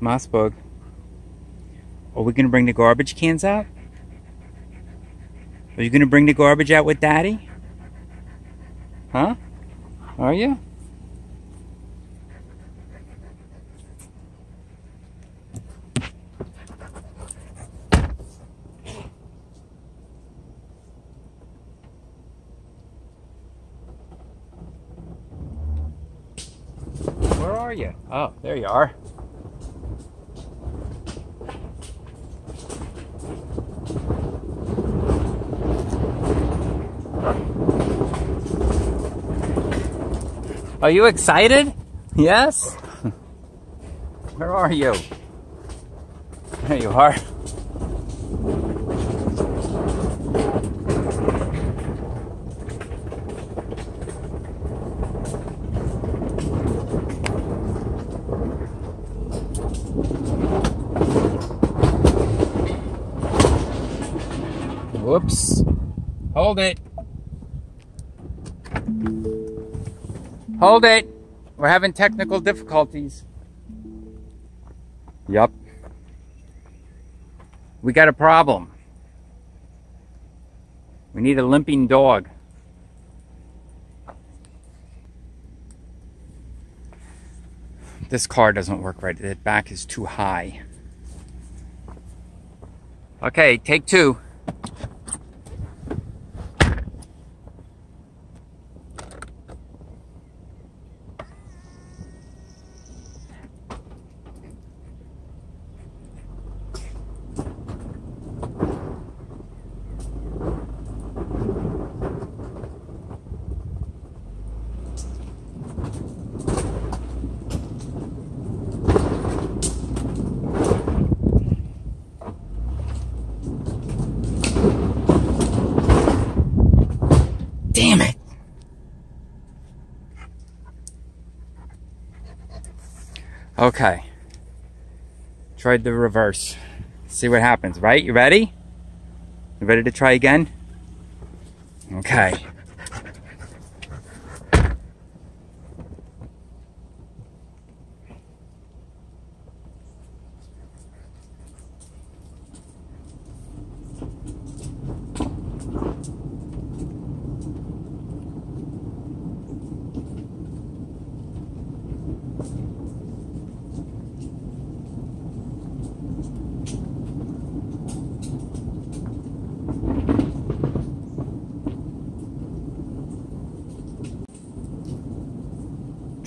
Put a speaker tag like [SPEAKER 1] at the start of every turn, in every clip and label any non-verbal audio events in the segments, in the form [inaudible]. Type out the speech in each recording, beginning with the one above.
[SPEAKER 1] Mossberg. Are we going to bring the garbage cans out? Are you going to bring the garbage out with Daddy? Huh? Are you? Where are you? Oh, there you are. Are you excited? Yes? [laughs] Where are you? There you are. Whoops. Hold it. Hold it. We're having technical difficulties. Yup. We got a problem. We need a limping dog. This car doesn't work right. The back is too high. Okay, take two. Damn it! Okay. Tried the reverse. See what happens, right? You ready? You ready to try again? Okay.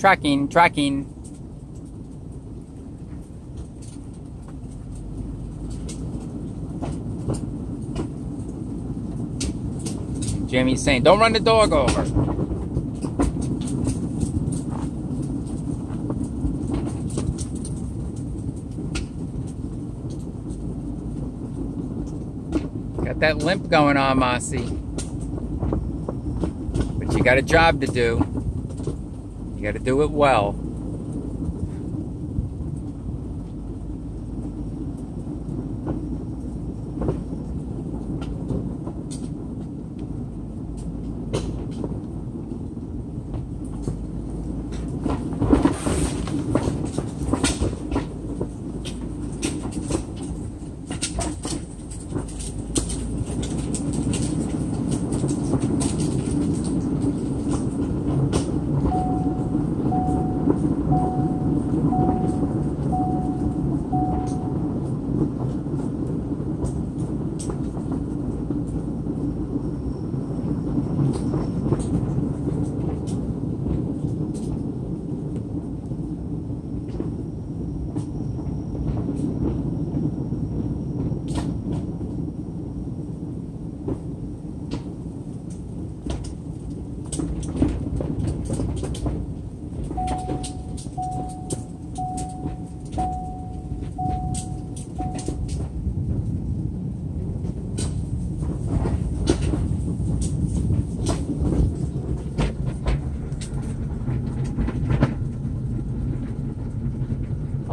[SPEAKER 1] Tracking, tracking. Jimmy's saying, don't run the dog over. Got that limp going on, Mossy. But you got a job to do. You got to do it well.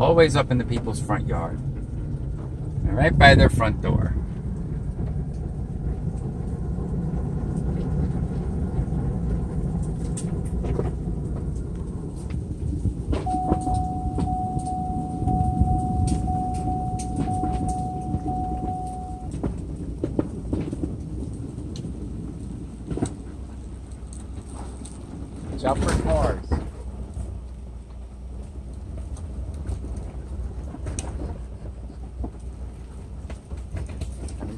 [SPEAKER 1] always up in the people's front yard, right by their front door. Jump for cars.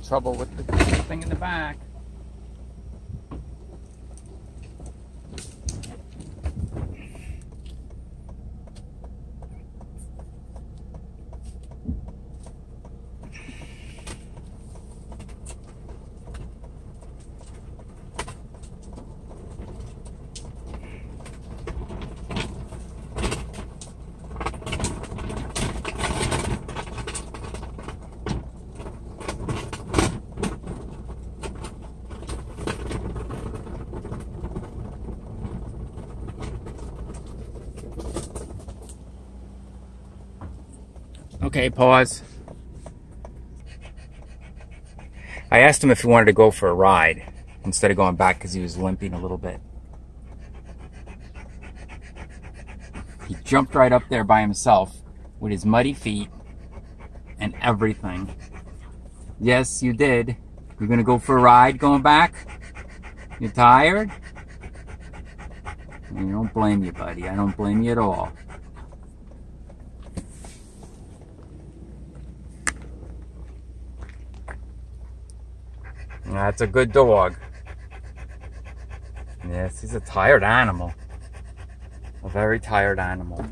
[SPEAKER 1] Trouble with the thing in the back. Okay, pause. I asked him if he wanted to go for a ride instead of going back because he was limping a little bit. He jumped right up there by himself with his muddy feet and everything. Yes, you did. You're gonna go for a ride going back? You're tired? I don't blame you, buddy. I don't blame you at all. That's a good dog. Yes, he's a tired animal. A very tired animal.